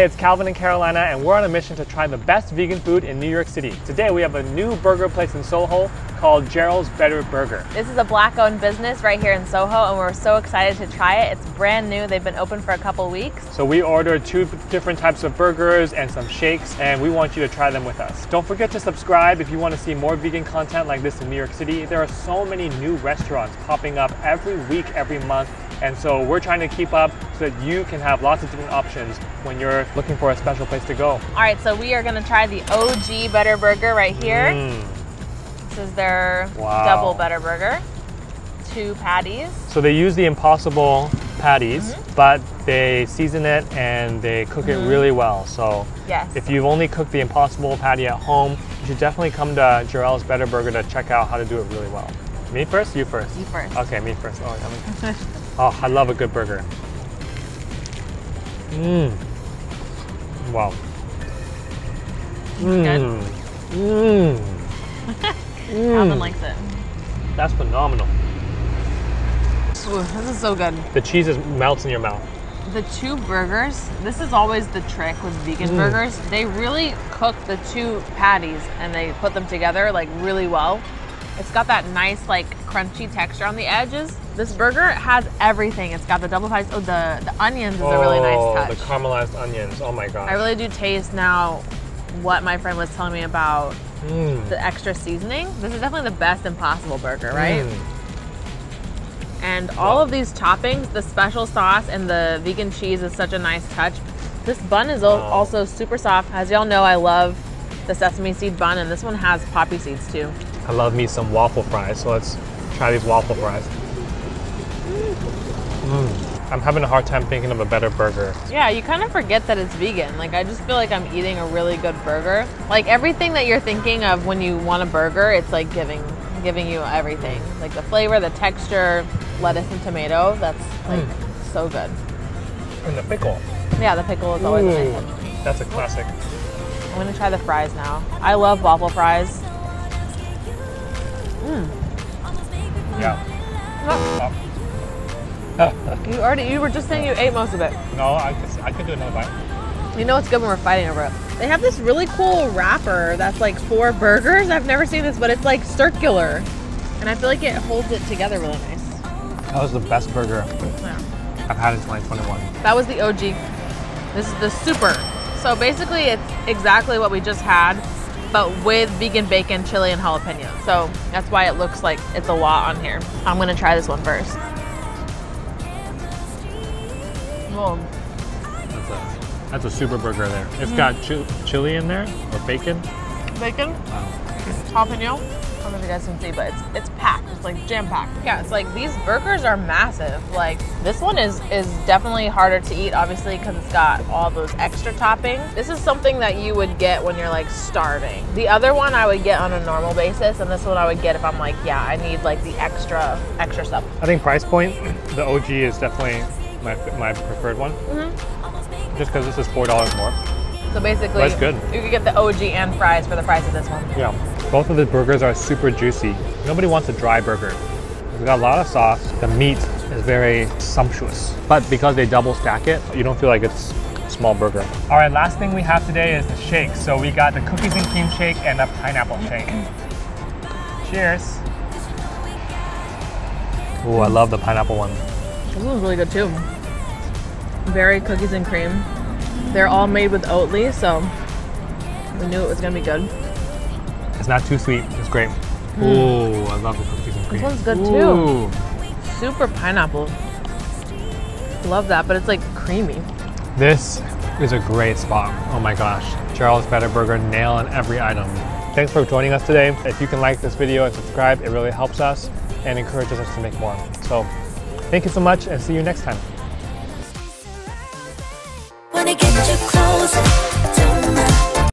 Hey, it's Calvin and Carolina, and we're on a mission to try the best vegan food in New York City. Today, we have a new burger place in Soho called Jerrell's Betr Brgr. This is a black owned business right here in Soho, and we're so excited to try it. It's brand new, they've been open for a couple weeks. So, we ordered two different types of burgers and some shakes, and we want you to try them with us. Don't forget to subscribe if you want to see more vegan content like this in New York City. There are so many new restaurants popping up every week, every month. And so we're trying to keep up so that you can have lots of different options when you're looking for a special place to go. All right, so we are gonna try the OG Better Burger right here. Mm. This is their Wow. double Better Burger. Two patties. So they use the impossible patties, Mm-hmm. but they season it and they cook it really well. So Yes. if you've only cooked the impossible patty at home, you should definitely come to Jerrell's Betr Brgr to check out how to do it really well. Me first? You first? You first. Okay, me first. Oh, yummy. oh, I love a good burger. Mmm. Wow. Mmm. Mmm. Calvin likes it. That's phenomenal. Ooh, this is so good. The cheese is melts in your mouth. The two burgers, this is always the trick with vegan Mm. burgers. They really cook the two patties and they put them together like really well. It's got that nice like crunchy texture on the edges. This burger has everything. It's got the double pies. Oh, the, the onions is a really nice Oh, touch. The caramelized onions. Oh my god. I really do taste now what my friend was telling me about Mm. the extra seasoning. This is definitely the best Impossible burger, right? Mm. And all of these toppings, the special sauce and the vegan cheese is such a nice touch. This bun is Wow. also super soft. As y'all know, I love the sesame seed bun, and this one has poppy seeds too. I love me some waffle fries, so let's try these waffle fries. Mm. I'm having a hard time thinking of a better burger. Yeah, you kind of forget that it's vegan. Like, I just feel like I'm eating a really good burger. Like, everything that you're thinking of when you want a burger, it's like giving giving you everything. Like the flavor, the texture, lettuce and tomato. That's like so good. And the pickle. Yeah, the pickle is always a nice Ooh. That's a classic. I'm gonna try the fries now. I love waffle fries. Yeah. You already you were just saying you ate most of it. No, I could, I could do another bite. You know it's good when we're fighting over it. They have this really cool wrapper that's like four burgers. I've never seen this, but it's like circular. And I feel like it holds it together really nice. That was the best burger Yeah. I've had in 2021. That was the OG. This is the super. So basically it's exactly what we just had, but with vegan bacon, chili, and jalapeno. So that's why it looks like it's a lot on here. I'm gonna try this one first. Whoa. That's a, that's a super burger there. It's got mm. chi- chili in there, or bacon. bacon, jalapeno. I don't know if you guys can see, but it's it's packed. It's like jam packed. Yeah, it's like these burgers are massive. Like this one is is definitely harder to eat, obviously, because it's got all those extra toppings. This is something that you would get when you're like starving. The other one I would get on a normal basis, and this one I would get if I'm like, yeah, I need like the extra extra stuff. I think price point, the OG is definitely my, my preferred one. Mm-hmm. Just because this is $4 more. So basically, That's good. you could get the OG and fries for the price of this one. Yeah. Both of the burgers are super juicy. Nobody wants a dry burger. It's got a lot of sauce. The meat is very sumptuous. But because they double stack it, you don't feel like it's a small burger. All right, last thing we have today is the shake. So we got the cookies and cream shake and the pineapple shake. Cheers. Ooh, I love the pineapple one. This one's really good too. Very cookies and cream. They're all made with Oatly, so we knew it was gonna be good. It's not too sweet. It's great. Ooh, I love the cookies and cream. Hmm. one's good too. Super pineapple. Love that, but it's like creamy. This is a great spot. Oh my gosh. Jerrell's Betr Brgr nail on every item. Thanks for joining us today. If you can like this video and subscribe, it really helps us and encourages us to make more. So thank you so much and see you next time.